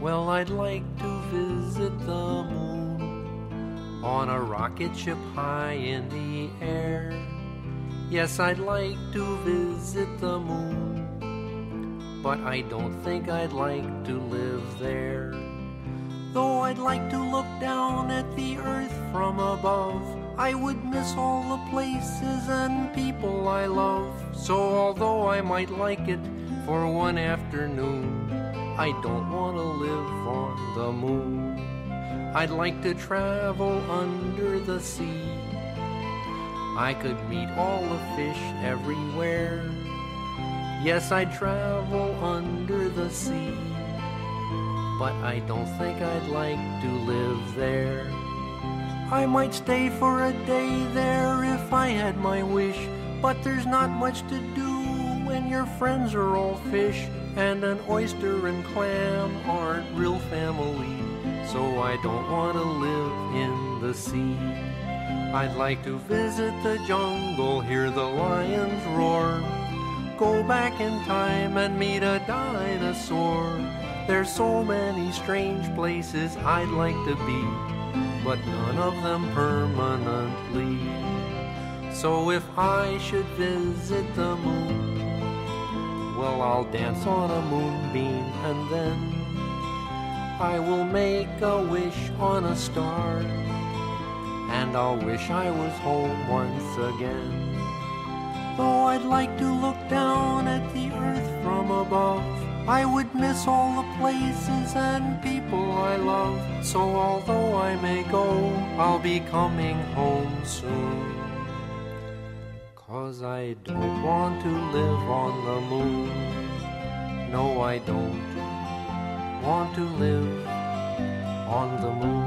Well, I'd like to visit the moon on a rocket ship high in the air. Yes, I'd like to visit the moon, but I don't think I'd like to live there. Though I'd like to look down at the earth from above, I would miss all the places and people I love. So, although I might like it for one afternoon, I don't want to live on the moon. I'd like to travel under the sea. I could meet all the fish everywhere. Yes, I'd travel under the sea. But I don't think I'd like to live there. I might stay for a day there if I had my wish. But there's not much to do when your friends are all fish and an oyster and clam aren't real family. So I don't want to live in the sea. I'd like to visit the jungle, hear the lions roar, go back in time and meet a dinosaur. There's so many strange places I'd like to be, but none of them permanently. So if I should visit the moon, well, I'll dance on a moonbeam and then I will make a wish on a star and I'll wish I was home once again. Though I'd like to look down at the earth from above, I would miss all the places and people I love. So although I may go, I'll be coming home soon. Cause I don't want to live on the moon. No, I don't want to live on the moon.